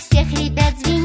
всех ребят звенит